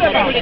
Gracias.